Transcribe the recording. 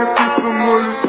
que tem some molho